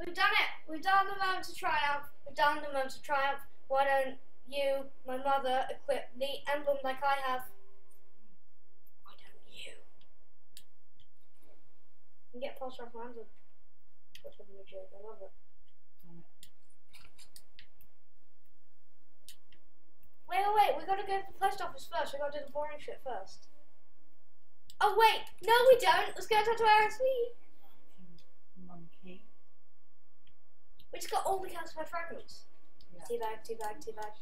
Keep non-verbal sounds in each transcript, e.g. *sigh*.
We've done it. We've done the moment of triumph. We've done the moment of triumph. Why don't you, my mother, equip the emblem like I have? Why don't you? Can get. That's what I'm joke. I love it. Wait, wait, wait. We gotta go to the post office first. We gotta do the boring shit first. Oh wait, no, we don't. Let's go talk to RSV. Monkey. We just got all the calcified fragments. Yeah. Teabag, teabag, teabag.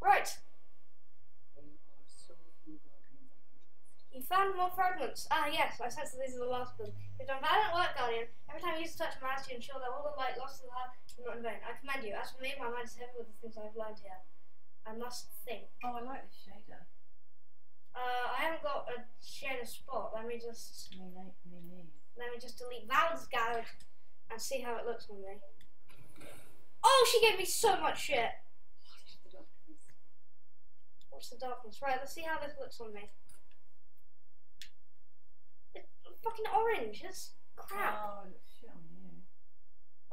Right, you found more fragments. Ah, yes, I sense that these are the last of them. You've done valiant work, Guardian. Every time you use a touch of my to ensure that all the light lost to the heart is not in vain. I commend you. As for me, my mind is heavy with the things I've learned here. I must think. Oh, I like the shader. Uh, I haven't got a shader spot. Let me just Me, me, me, let me just delete Val's Guard and see how it looks on me. Oh, she gave me so much shit. What's the darkness? Right, let's see how this looks on me. It's fucking orange. It's crap. Oh, it looks shit on you.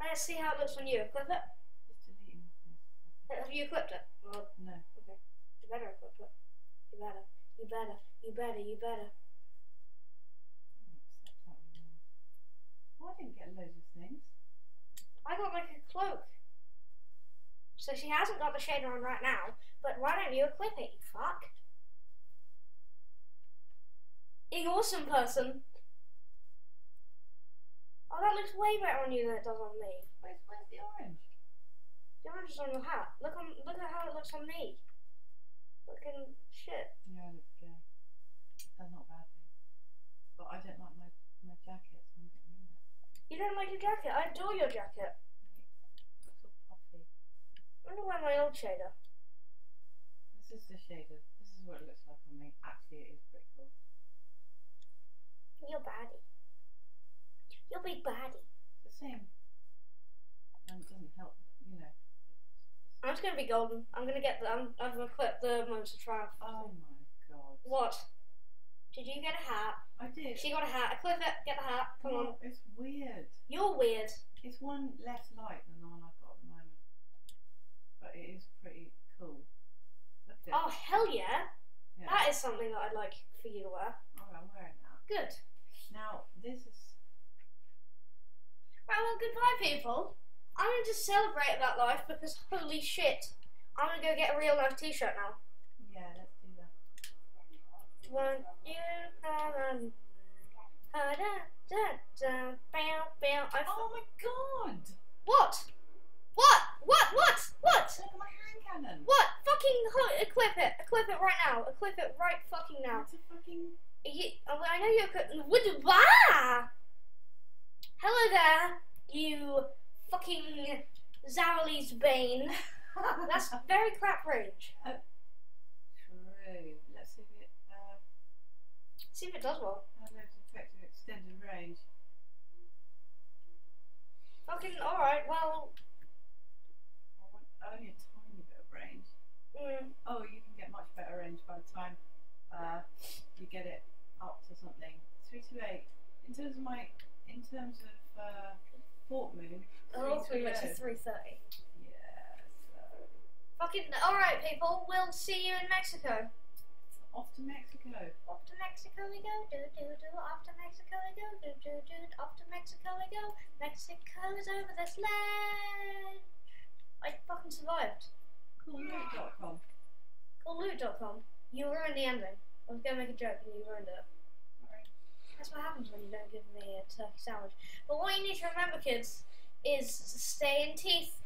Let's see how it looks on you. Equip it. Just deleting this. Have you equipped it? Well, No. okay. You better equip it. You better. You better. You better. You better. I don't accept that reward. I loads of things. I got like a cloak. So she hasn't got the shader on right now, but why don't you equip it, you fuck? You awesome person. Oh, that looks way better on you than it does on me. Where's, where's the orange? The orange is on your hat. Look on, look at how it looks on me. Looking shit. Yeah, it looks gay. That's not bad thing. But I don't like my, my jacket, so I'm getting rid of it. You don't like your jacket? I adore your jacket. All puffy. I'm gonna wear my old shader. This is the shader. This is what it looks like on me. Actually, it is pretty cool. You're baddie. You're big baddie. It's the same. And it doesn't help, you know. I'm just gonna be golden. I'm gonna get the. I'm, I've equipped the moments of triumph. Oh my god. What? Did you get a hat? I did. She got a hat. Equip it. Get the hat. Come on. It's weird. You're weird. It's one less light than the one I've got at the moment. But it is pretty cool. Look at it. Oh hell yeah! yeah. That is something that I'd like for you to wear. Oh, I'm wearing that. Good. Now, this is. Right. Well, goodbye, people. I'm gonna just celebrate that life because holy shit, I'm gonna go get a real life T-shirt now. Yeah, let's do that. One, you, da, da, da, da, bam, bam. I Oh my god! what? What? What? What? What? My hand cannon! What? Fucking equip it. Equip it right now. Equip it right fucking now. It's a fucking. You, oh, I know you equip. What? Wah! Hello there, you fucking Zaouli's Bane. *laughs* That's very crap range. True. See if it does well. has loads of effective extended range. Fucking alright, well, I want only a tiny bit of range. mm, Oh, you can get much better range by the time uh, you get it up to something. Three to eight. In terms of my, in terms of uh, Fort Moon. all three went to 320. 330. Yeah. So Fucking alright, people, we'll see you in Mexico. Off to Mexico. Off to Mexico we go, do do do. Off to Mexico we go, do do do. Off to Mexico we go. Mexico is over this land. I fucking survived. Coolloot.com. Coolloot.com. You ruined the ending. I was gonna make a joke and you ruined it. Alright. That's what happens when you don't give me a turkey sandwich. But what you need to remember, kids, is stay in teeth